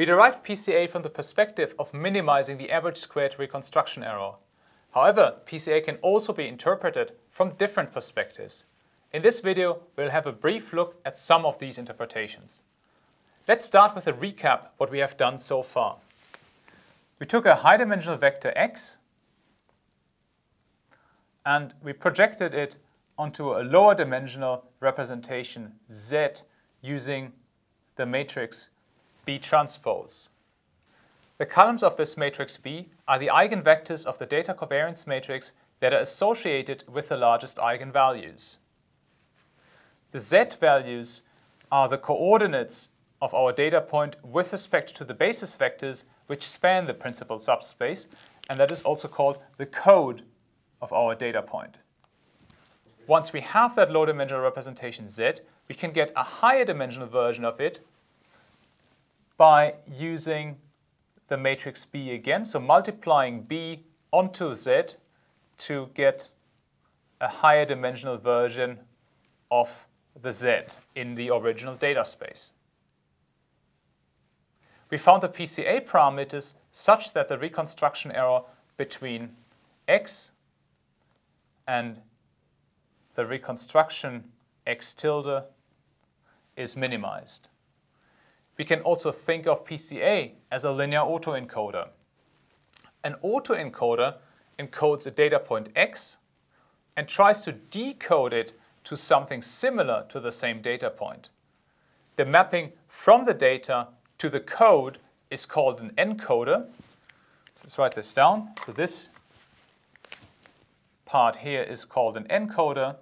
We derived PCA from the perspective of minimizing the average squared reconstruction error. However, PCA can also be interpreted from different perspectives. In this video, we'll have a brief look at some of these interpretations. Let's start with a recap what we have done so far. We took a high-dimensional vector x and we projected it onto a lower dimensional representation z using the matrix B transpose. The columns of this matrix B are the eigenvectors of the data covariance matrix that are associated with the largest eigenvalues. The z values are the coordinates of our data point with respect to the basis vectors which span the principal subspace, and that is also called the code of our data point. Once we have that low dimensional representation z, we can get a higher dimensional version of it by using the matrix B again, so multiplying B onto Z to get a higher dimensional version of the Z in the original data space. We found the PCA parameters such that the reconstruction error between x and the reconstruction x tilde is minimized. We can also think of PCA as a linear autoencoder. An autoencoder encodes a data point x and tries to decode it to something similar to the same data point. The mapping from the data to the code is called an encoder. Let's write this down. So this part here is called an encoder.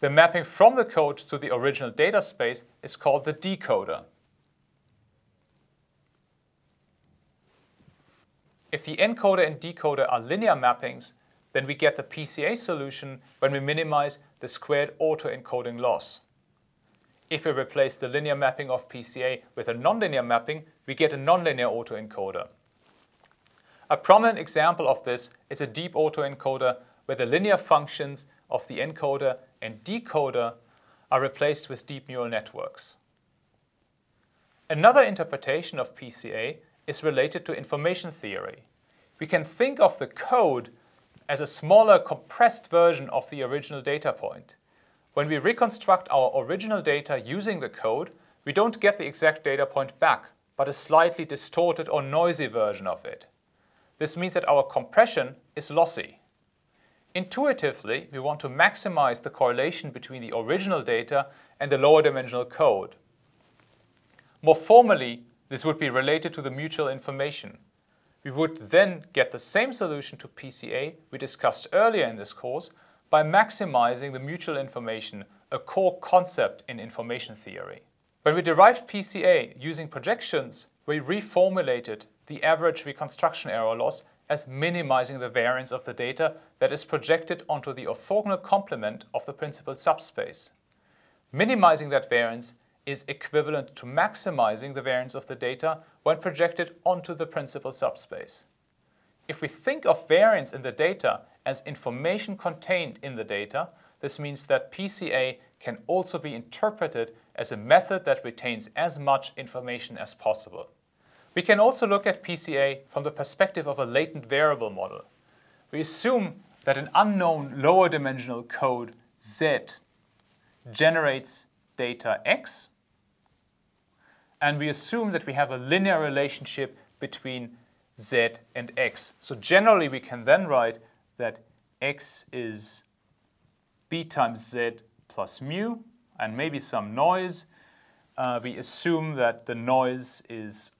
The mapping from the code to the original data space is called the decoder. If the encoder and decoder are linear mappings, then we get the PCA solution when we minimize the squared autoencoding loss. If we replace the linear mapping of PCA with a nonlinear mapping, we get a nonlinear autoencoder. A prominent example of this is a deep autoencoder where the linear functions of the encoder and decoder are replaced with deep neural networks. Another interpretation of PCA is related to information theory. We can think of the code as a smaller compressed version of the original data point. When we reconstruct our original data using the code, we don't get the exact data point back, but a slightly distorted or noisy version of it. This means that our compression is lossy. Intuitively, we want to maximize the correlation between the original data and the lower dimensional code. More formally, this would be related to the mutual information. We would then get the same solution to PCA we discussed earlier in this course by maximizing the mutual information, a core concept in information theory. When we derived PCA using projections, we reformulated the average reconstruction error loss as minimizing the variance of the data that is projected onto the orthogonal complement of the principal subspace. Minimizing that variance is equivalent to maximizing the variance of the data when projected onto the principal subspace. If we think of variance in the data as information contained in the data, this means that PCA can also be interpreted as a method that retains as much information as possible. We can also look at PCA from the perspective of a latent variable model. We assume that an unknown lower dimensional code Z generates data X, and we assume that we have a linear relationship between Z and X. So generally we can then write that X is B times Z plus mu, and maybe some noise. Uh, we assume that the noise is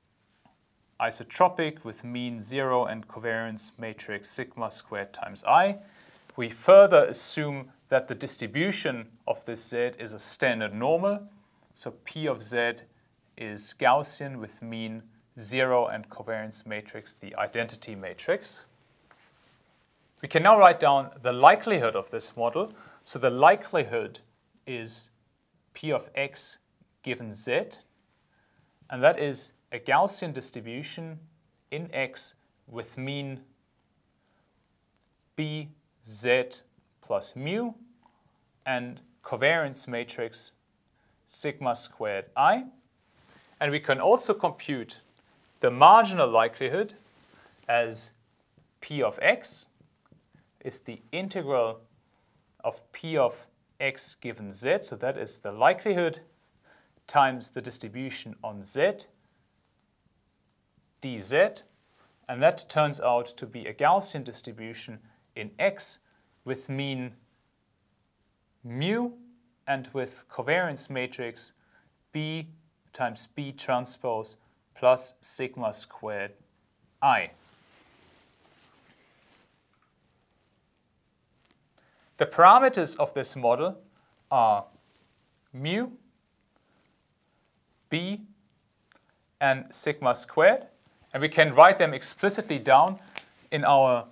isotropic with mean 0 and covariance matrix sigma squared times i. We further assume that the distribution of this z is a standard normal. So P of z is Gaussian with mean 0 and covariance matrix, the identity matrix. We can now write down the likelihood of this model. So the likelihood is P of x given z, and that is a Gaussian distribution in X with mean BZ plus mu and covariance matrix sigma squared i. And we can also compute the marginal likelihood as p of x is the integral of p of x given z. So that is the likelihood times the distribution on z dz. And that turns out to be a Gaussian distribution in x with mean mu and with covariance matrix b times b transpose plus sigma squared i. The parameters of this model are mu, b, and sigma squared. And we can write them explicitly down in our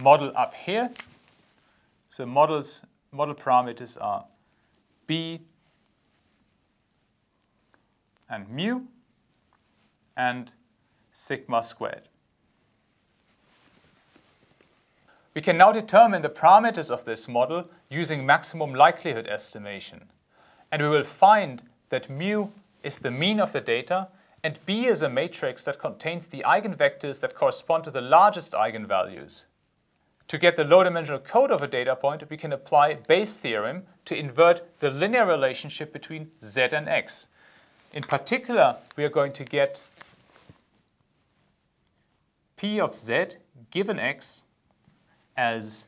model up here. So models, model parameters are b and mu and sigma squared. We can now determine the parameters of this model using maximum likelihood estimation. And we will find that mu is the mean of the data and B is a matrix that contains the eigenvectors that correspond to the largest eigenvalues. To get the low-dimensional code of a data point, we can apply Bayes' theorem to invert the linear relationship between z and x. In particular, we are going to get p of z given x as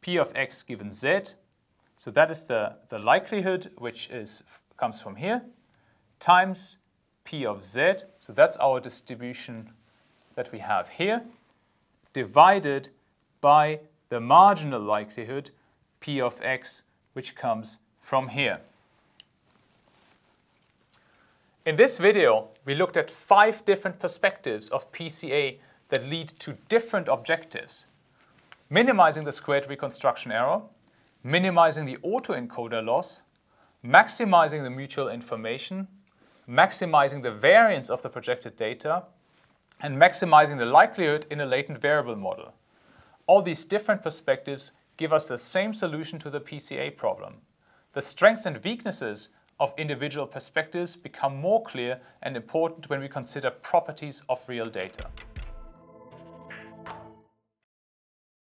p of x given z. So that is the, the likelihood, which is, comes from here, times p of z. So that's our distribution that we have here, divided by the marginal likelihood, p of x, which comes from here. In this video, we looked at five different perspectives of PCA that lead to different objectives. Minimizing the squared reconstruction error, minimizing the autoencoder loss, maximizing the mutual information, maximizing the variance of the projected data, and maximizing the likelihood in a latent variable model. All these different perspectives give us the same solution to the PCA problem. The strengths and weaknesses of individual perspectives become more clear and important when we consider properties of real data.